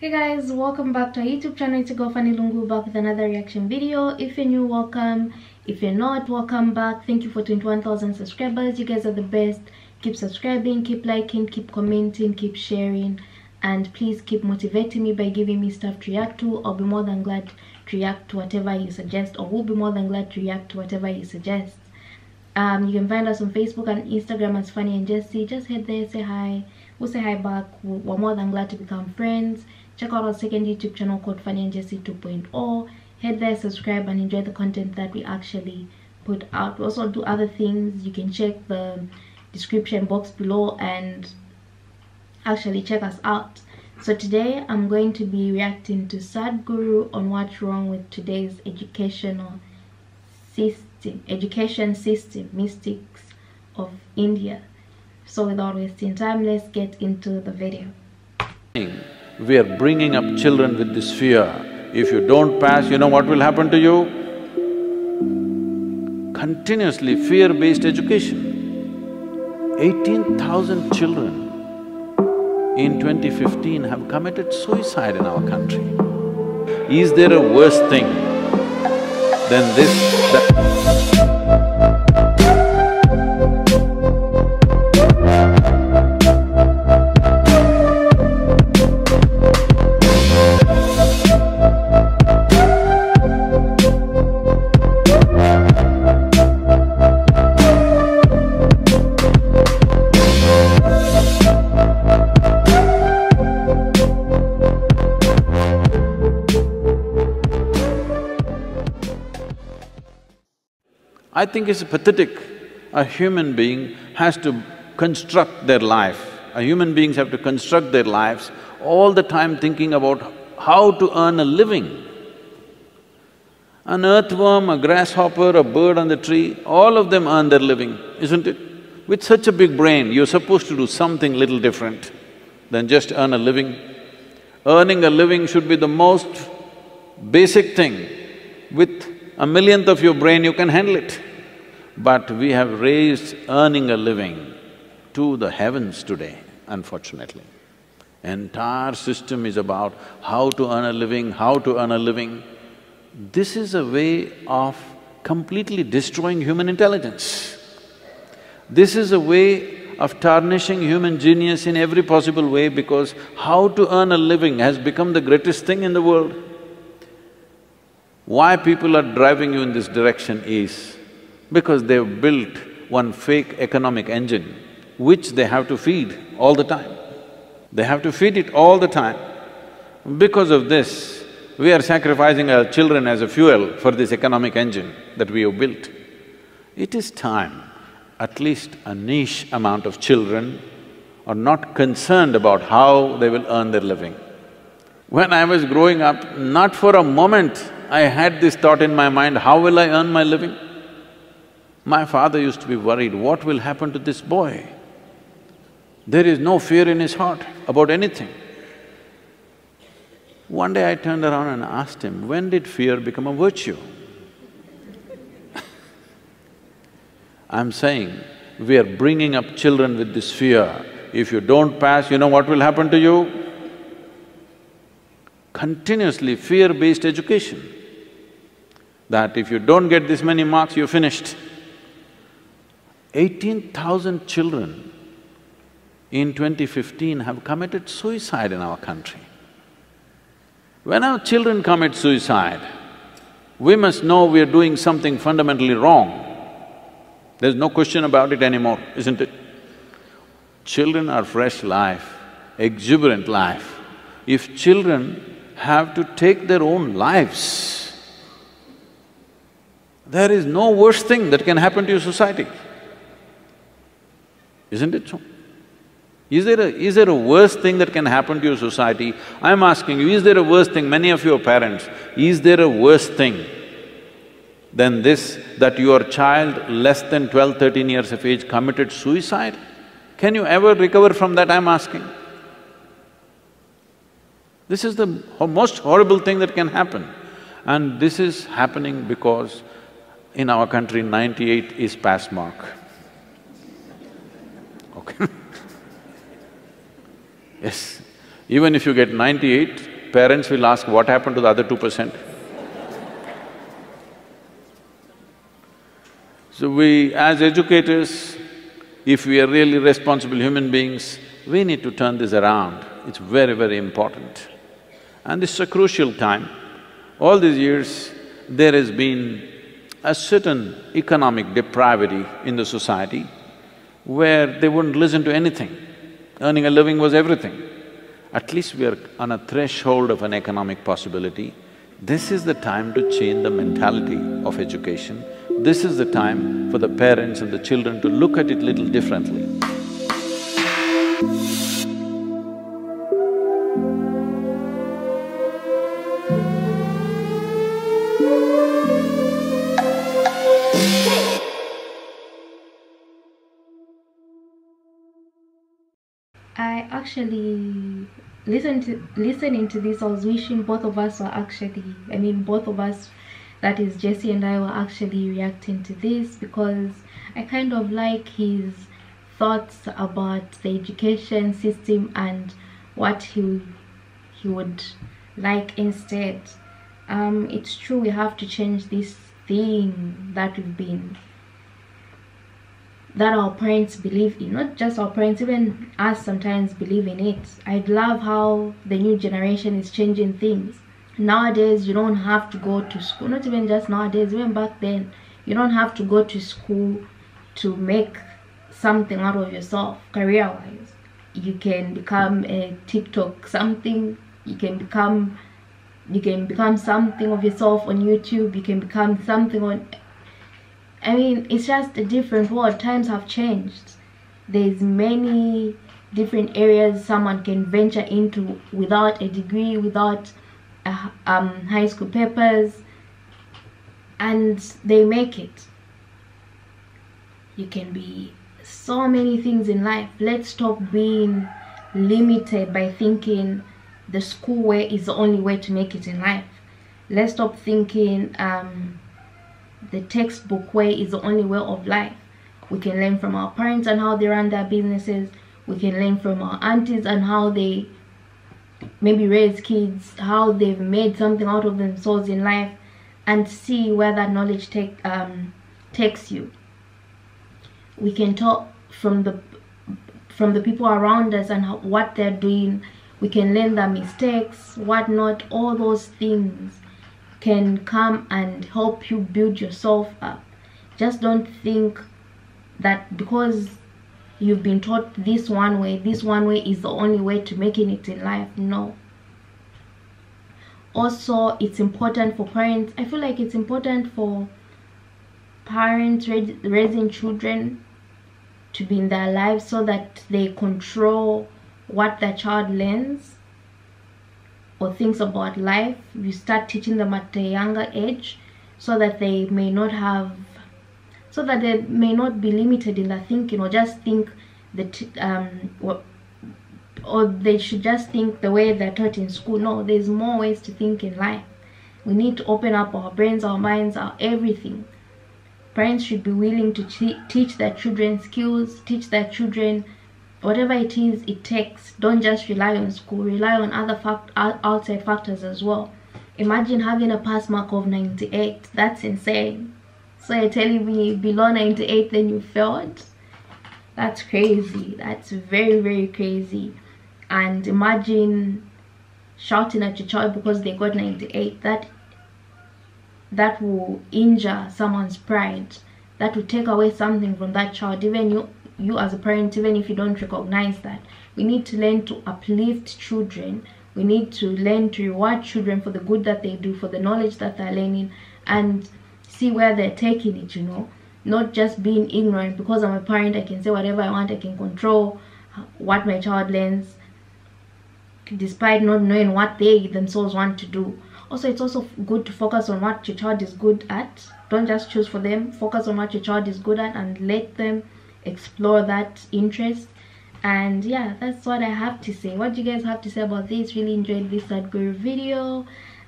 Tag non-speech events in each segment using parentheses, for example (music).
Hey guys, welcome back to our YouTube channel. It's girl Fanny Lungu back with another reaction video. If you're new, welcome. If you're not, welcome back. Thank you for 21,000 subscribers. You guys are the best. Keep subscribing, keep liking, keep commenting, keep sharing. And please keep motivating me by giving me stuff to react to. I'll be more than glad to react to whatever you suggest or we'll be more than glad to react to whatever you suggest. Um, you can find us on Facebook and Instagram as Fanny and Jessy. Just head there, say hi. We'll say hi back. We're more than glad to become friends. Check out our second YouTube channel called Fanny and Jessy 2.0. Head there, subscribe, and enjoy the content that we actually put out. We also do other things. You can check the description box below and actually check us out. So today I'm going to be reacting to Sadhguru on what's wrong with today's educational system, education system, mystics of India. So without wasting time, let's get into the video. Hmm. We are bringing up children with this fear. If you don't pass, you know what will happen to you? Continuously fear-based education. Eighteen thousand children in 2015 have committed suicide in our country. Is there a worse thing than this I think it's pathetic. A human being has to construct their life. A human beings have to construct their lives all the time thinking about how to earn a living. An earthworm, a grasshopper, a bird on the tree, all of them earn their living, isn't it? With such a big brain, you're supposed to do something little different than just earn a living. Earning a living should be the most basic thing. With a millionth of your brain, you can handle it. But we have raised earning a living to the heavens today, unfortunately. Entire system is about how to earn a living, how to earn a living. This is a way of completely destroying human intelligence. This is a way of tarnishing human genius in every possible way because how to earn a living has become the greatest thing in the world. Why people are driving you in this direction is because they've built one fake economic engine which they have to feed all the time. They have to feed it all the time. Because of this, we are sacrificing our children as a fuel for this economic engine that we have built. It is time at least a niche amount of children are not concerned about how they will earn their living. When I was growing up, not for a moment I had this thought in my mind, how will I earn my living? My father used to be worried, what will happen to this boy? There is no fear in his heart about anything. One day I turned around and asked him, when did fear become a virtue? (laughs) I'm saying, we are bringing up children with this fear. If you don't pass, you know what will happen to you? Continuously fear-based education. That if you don't get this many marks, you're finished. Eighteen thousand children in 2015 have committed suicide in our country. When our children commit suicide, we must know we are doing something fundamentally wrong. There's no question about it anymore, isn't it? Children are fresh life, exuberant life. If children have to take their own lives, there is no worse thing that can happen to your society. Isn't it so? Is there a… is there a worse thing that can happen to your society? I'm asking you, is there a worse thing? Many of you are parents, is there a worse thing than this, that your child less than 12, 13 years of age committed suicide? Can you ever recover from that, I'm asking? This is the most horrible thing that can happen. And this is happening because in our country, ninety-eight is pass mark. Okay (laughs) Yes, Even if you get ninety-eight, parents will ask, what happened to the other two percent? So we, as educators, if we are really responsible human beings, we need to turn this around. It's very, very important. And this is a crucial time. All these years, there has been a certain economic depravity in the society where they wouldn't listen to anything. Earning a living was everything. At least we are on a threshold of an economic possibility. This is the time to change the mentality of education. This is the time for the parents and the children to look at it little differently. Actually listened to listening to this. I was wishing both of us were actually. I mean, both of us, that is Jessy and I, were actually reacting to this because I kind of like his thoughts about the education system and what he he would like instead. Um, it's true we have to change this thing that we've been that our parents believe in not just our parents even us sometimes believe in it. I love how the new generation is changing things. Nowadays you don't have to go to school not even just nowadays even back then you don't have to go to school to make something out of yourself career wise you can become a tiktok something you can become you can become something of yourself on youtube you can become something on I mean, it's just a different world. Times have changed. There's many different areas someone can venture into without a degree, without uh, um, high school papers, and they make it. You can be so many things in life. Let's stop being limited by thinking the school way is the only way to make it in life. Let's stop thinking um, the textbook way is the only way of life. We can learn from our parents and how they run their businesses. We can learn from our aunties and how they maybe raise kids, how they've made something out of themselves in life, and see where that knowledge take um, takes you. We can talk from the from the people around us and how, what they're doing. We can learn their mistakes, what not, all those things can come and help you build yourself up. Just don't think that because you've been taught this one way, this one way is the only way to making it in life. No. Also, it's important for parents. I feel like it's important for parents raising children to be in their lives so that they control what their child learns or things about life you start teaching them at a younger age so that they may not have so that they may not be limited in their thinking or just think that um or, or they should just think the way they're taught in school. No there's more ways to think in life. We need to open up our brains our minds our everything. Parents should be willing to teach their children skills teach their children whatever it is it takes don't just rely on school rely on other fact outside factors as well. Imagine having a pass mark of 98 that's insane. So you're telling me below 98 then you failed? That's crazy. That's very very crazy. And imagine shouting at your child because they got 98 that that will injure someone's pride. That will take away something from that child. Even you you as a parent even if you don't recognize that we need to learn to uplift children. We need to learn to reward children for the good that they do for the knowledge that they're learning and see where they're taking it you know. Not just being ignorant because i'm a parent i can say whatever i want i can control what my child learns despite not knowing what they themselves want to do. Also it's also good to focus on what your child is good at. Don't just choose for them focus on what your child is good at and let them explore that interest. And yeah that's what i have to say. What do you guys have to say about this? Really enjoyed this Sadhguru video.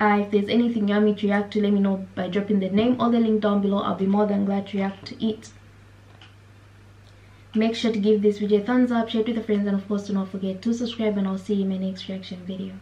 Uh, if there's anything you want me to react to let me know by dropping the name or the link down below. I'll be more than glad to react to it. Make sure to give this video a thumbs up share it with your friends and of course do not forget to subscribe and i'll see you in my next reaction video